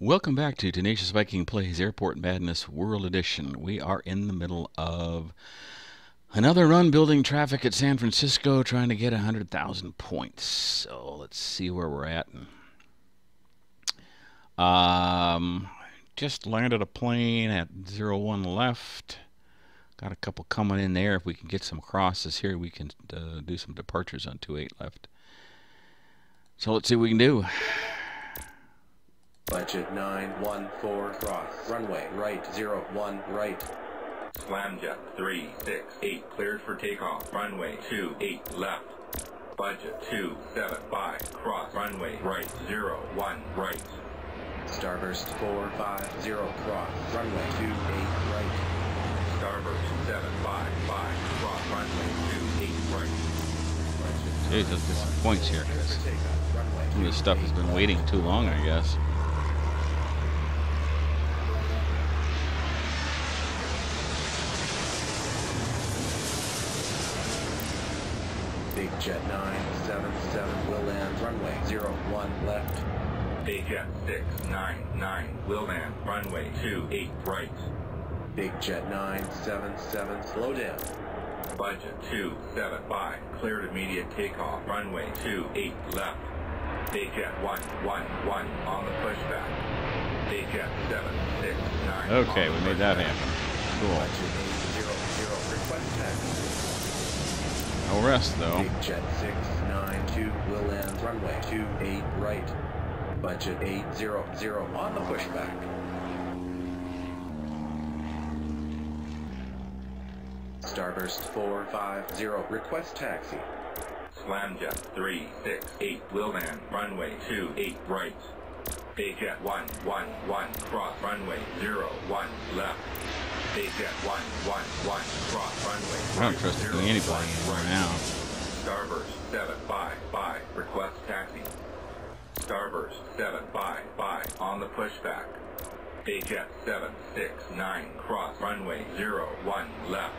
Welcome back to Tenacious Viking Plays Airport Madness World Edition. We are in the middle of another run building traffic at San Francisco, trying to get 100,000 points. So let's see where we're at. Um, just landed a plane at zero one left. Got a couple coming in there. If we can get some crosses here, we can uh, do some departures on 28 left. So let's see what we can do. Budget 914 cross. Runway right 01 right. Slamjet 368 cleared for takeoff. Runway 28 left. Budget 275 cross. Runway right 01 right. Starburst 450 cross. Runway 28 right. Starburst 755 cross. Runway 28 right. Jeez, let's get some points here. Cleared 'cause for takeoff. Runway some of this stuff has been waiting too long, I guess. Big Jet 977 will land. Runway 01 left. Big Jet 699 will land. Runway 28 right. Big Jet 977 slow down. Budget 275 cleared immediate takeoff. Runway 28 left. Big Jet 111 on the pushback. Big Jet 769. Okay, we made that happen. Cool. Budget 800 request taxi. No rest, though. Big Jet 692 will land. Runway 28 right. Budget 800 on the pushback. Starburst 450 request taxi. Slamjet 368 will land. Runway 28 right. Big Jet 111 cross runway 01 left. Big Jet 111 cross I don't trust 01 anybody anymore right. now. Starburst 755 request taxi. Starburst 755 on the pushback. Big Jet 769 cross runway 01 left.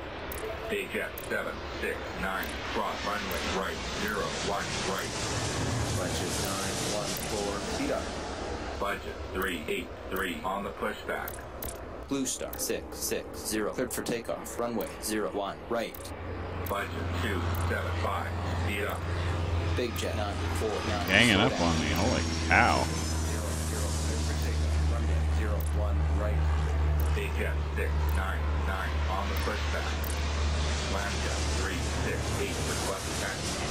Big Jet 769 cross runway right 01 right. Budget 914 speed up. Budget 383 on the pushback. Blue Star 660 cleared for takeoff. Runway 01 right. Budget 275 speed up. Big Jet 949. Ganging up down. on me. Holy cow. 00 clear for takeoff. Runway 01 right. Big Jet 699 on the pushback. Slamjet 368 request taxi.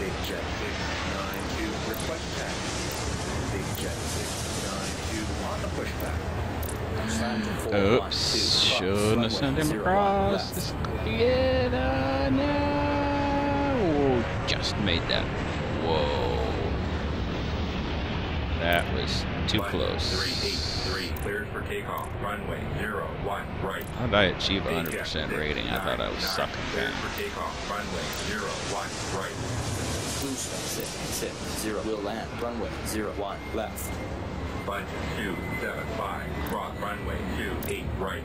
Big Jet 692 request taxi. Big Jet 692 on the pushback. Slamjet 412 Oops. Shouldn't have sent him across. left. This yeah, uh, no. Just made that. Whoa. That was too Budget close. 383 cleared for takeoff. Runway 01 right. How did I achieve a Big Jet 100% rating? I thought I was 699 sucking Cleared down. for takeoff. Runway 01 right. Blue Star 660 will land. Runway 01 left. Budget 275 cross runway 2, 8, right.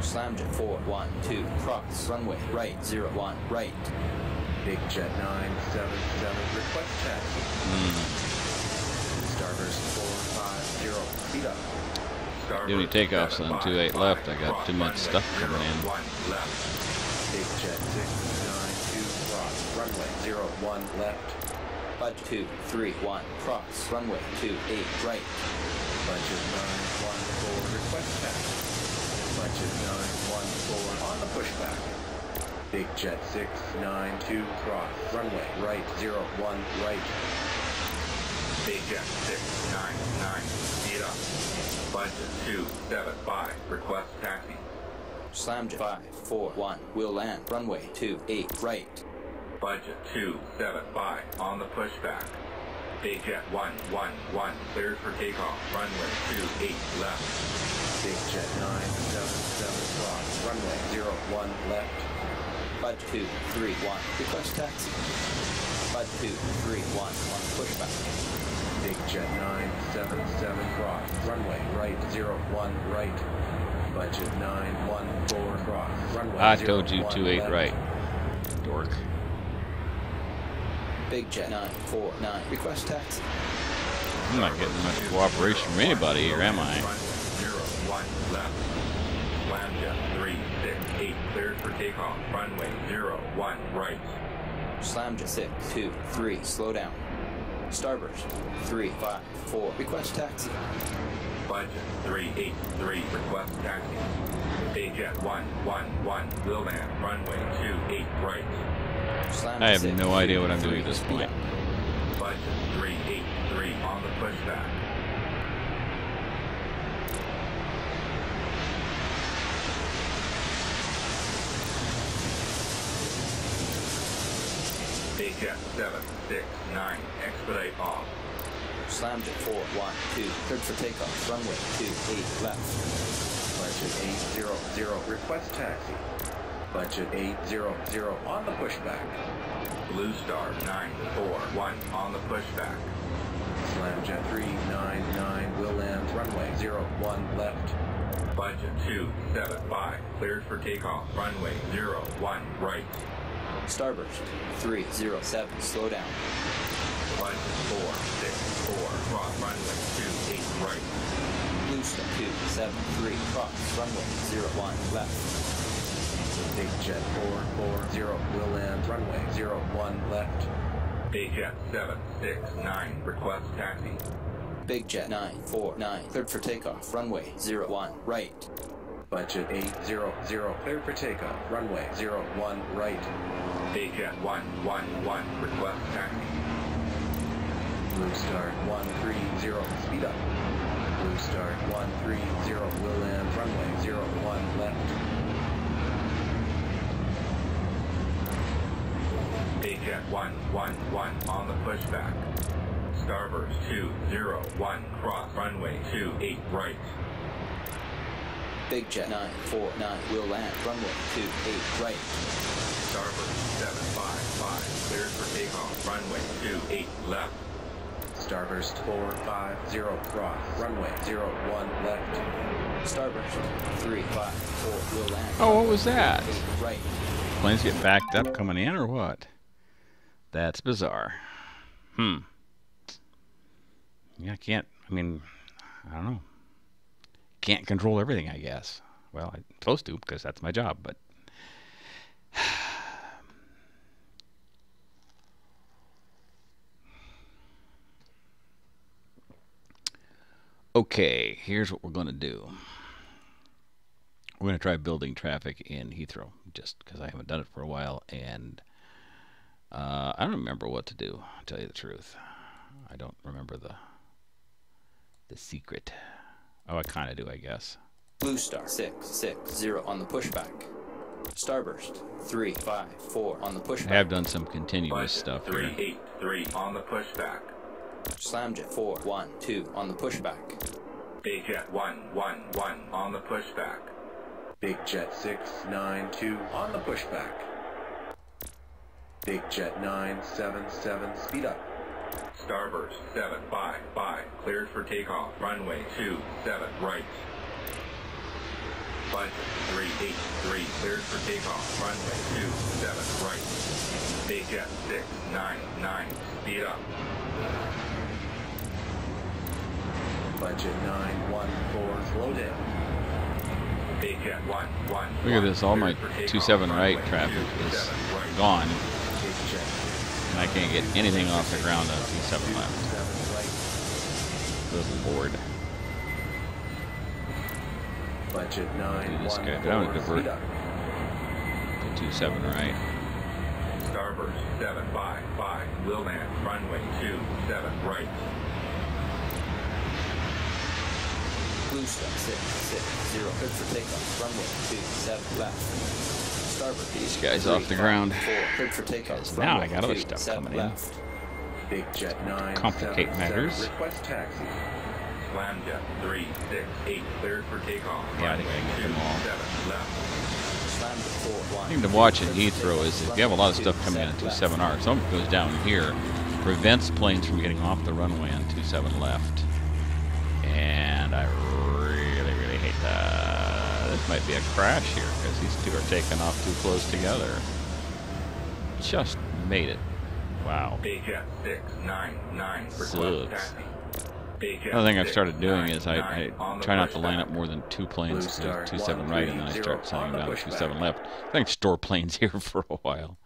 Slamjet 412 cross. Runway right 01 right. Big Jet 977 request taxi. Hmm. Starburst 450 speed up. Starburst Do any takeoffs on 28 left? I got too much runway stuff coming in. 01 left. Big Jet 692 cross. Runway 01 left. Budget 231 cross. Runway 28 right. Budget 914 request taxi. Budget 914 on the pushback. Big Jet 692 cross. Runway right 01 right. Big Jet 699 speed up. Budget 275 request taxi. Slamjet 541 will land. Runway 28 right. Budget 275 on the pushback. Big Jet 111 cleared for takeoff. Runway 28 left. Big Jet 977 cross. Runway 01 left. Budget 231 request taxi. Budget 231 on pushback. Big Jet 977 cross. Runway right 01 right. Budget 914 cross. Runway I told you 01 two eight right. Dork. Big Jet 949 request taxi. I'm not getting much cooperation from anybody here, am I? Zero, one, left. Slamjet, three, six, eight, cleared for takeoff. Runway, zero, one, right. Slamjet 6, 2, 3, slow down. Starburst 3, 5, 4, request taxi. Budget, three, eight, three, request taxi. Bayjet, one, one, one, Wheelman, runway, two, eight, right. I have 6, no idea what I'm doing at this point. up. Budget, three, eight, three, on the pushback. Six, nine, expedite off. Slamjet 4, 1, 2, cleared for takeoff. Runway 2, 8, left. Budget 800, request taxi. Budget 800, on the pushback. Blue Star, nine, four, one, on the pushback. Slamjet 399 will land runway 01 left. Budget two, seven, five, cleared for takeoff. Runway, zero, one, right. Starburst 3, 0, 7, slow down. Budget four, six, four, cross runway, two, eight, right. Blue Star 2, 7, 3, cross. Runway 0, 1, left. Big Jet 440 will land runway 01 left. Bayjet seven, six, nine, request taxi. Big Jet 9, 4, 9, cleared for takeoff. Runway 0, 1, right. Budget 800, clear for takeoff. Runway 01 right. Bayjet one, one, one, request taxi. Blue Star 130, speed up. Blue Star 130 will land runway 01 left. One, one, one, on the pushback. Starburst two, zero, one, cross runway, two, eight, right. Big Jet 9, 4, 9, will land. Runway 2, 8, right. Starburst, seven, five, five, cleared for takeoff. Runway, two, eight, left. Starburst 450 cross. Runway 01 left. Starburst 3, 5, 4, will land. Oh, what was that? 8, right. Planes get backed up coming in or what? That's bizarre. Hmm. Yeah, I can't. I mean, I don't know. Can't control everything, I guess. Well, I'm supposed to because that's my job, but. Okay, here's what we're going to do. We're going to try building traffic in Heathrow just because I haven't done it for a while and uh, I don't remember what to do, to tell you the truth. I don't remember the the secret. Oh, I kind of do, I guess. Blue Star 6, 6, 0 on the pushback. Starburst 3, 5, 4 on the pushback. I have done some continuous Budget stuff three, here. eight, three, on the pushback. Slamjet 4, 1, 2 on the pushback. Bayjet one, one, one, on the pushback. Big Jet 692 on the pushback. Big Jet 977, speed up. Starburst seven, five, five, cleared for takeoff. Runway two, seven, right. Budget three, eight, three, cleared for takeoff. Runway two, seven, right. Bayjet six, nine, nine, speed up. Budget 914, slow down. Bayjet one, one, Look at this, all my cleared for takeoff. 27 right traffic is gone Big Jet and I can't get anything off the ground on 27 left. 7 right. Good lord. Budget Do this guy. 914, I want to divert speed up. to 27 right. Starburst seven, five, five, Wheelman, runway two, seven, right. Blue Star 6, 6, 0 cleared for takeoff. Runway 2, 7 left. Starburst These guys off the ground. 4 for takeoff. Because now I got other 2, stuff 7 coming in. Big Jet 9 Complicate matters. Request taxi. Slamjet three, six, eight, cleared for takeoff. Yeah, I think I can get them all. seven, left. Slamjet 4, 1. thing to watch in Heathrow is if you have a lot of stuff coming in on 27R, some of it goes down here, prevents planes from getting off the runway on 27 left. And I This might be a crash here because these two are taking off too close together. Just made it. Wow. Bayjet six, nine, nine, request Another thing I've started doing is I, I try not to line up more than two planes Blue Star, to two seven right, and then I start three, sending down on to the two seven left. I think store planes here for a while.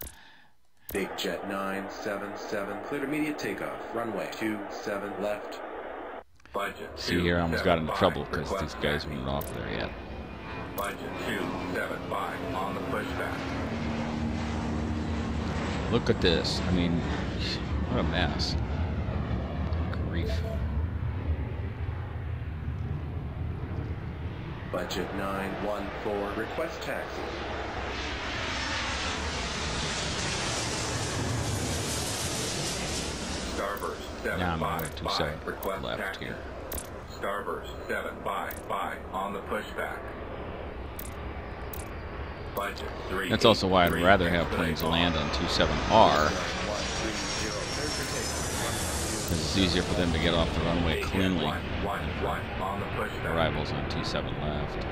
Big Jet 977, cleared immediate takeoff. Runway 27 left. Budget See here, I almost got into trouble because these guys weren't off there yet. Budget 275 on the pushback. Look at this. I mean, what a mess. Grief. Budget 914, request taxi. Starburst Now I'm going to 755, request left taxi. here. Starburst 755 on the pushback. Budget 3. That's also why I'd rather have planes land on 27R Start 130, cleared for takeoff. because it's easier for them to get off the runway cleanly. 111 on the pushback. Arrivals on 27 left.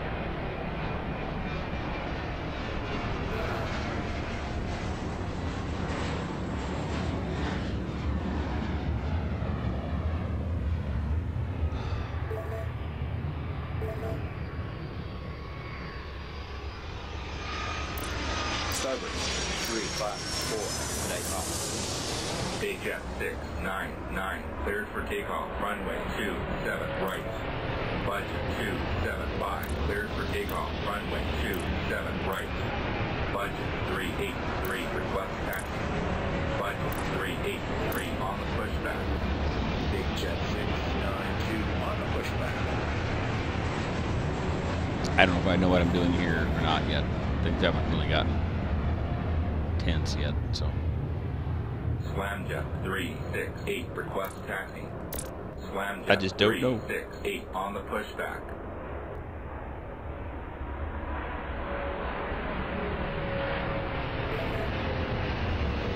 Starburst. Three, five, four. Take off. Jet 699 cleared for takeoff. Runway 27 right. Budget 275 cleared for takeoff. Runway 27 right. Budget 383 request taxi. Budget 383 on the pushback. Big Jet 692 on the pushback. I don't know if I know what I'm doing here or not yet. Things haven't really gotten tense yet, so. Slamjet 368 request taxi. Slamjet I just don't know. 368 on the pushback.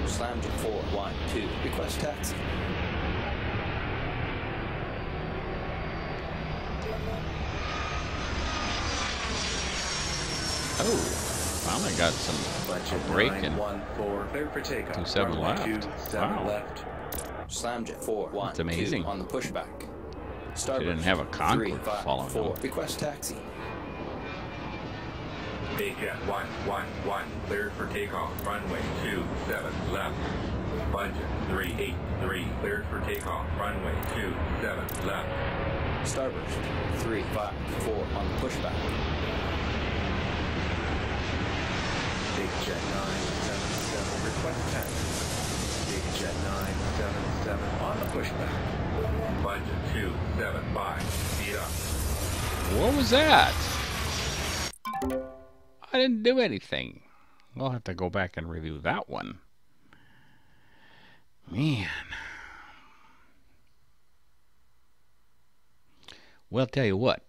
Slamjet four, one, two. Request taxi. Oh, finally got some Budget a break in. 914, cleared for takeoff. 27 Runway left. 27 Wow. left. Slamjet four, one, That's amazing. two. On the pushback. Starburst. didn't have a Concorde Three, five, following four. them. Request taxi. Jet 111 cleared for takeoff. Runway 27 left. Budget 383 cleared for takeoff. Runway 27 left. Starburst. Three, five, four. On the pushback. Big Jet 977, request. Big Jet 977 on the pushback. Budget 275 speed up. What was that? I didn't do anything. We'll have to go back and review that one. Man. Well, tell you what,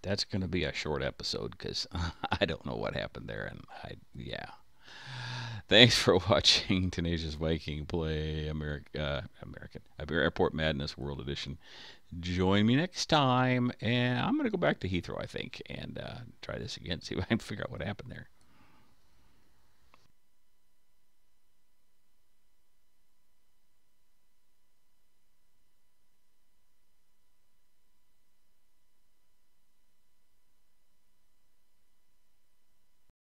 that's going to be a short episode because I don't know what happened there, and I yeah. Thanks for watching Tenacious Viking play Ameri- uh, American Airport Madness World Edition. Join me next time, and I'm going to go back to Heathrow, I think, and uh, try this again, see if I can figure out what happened there.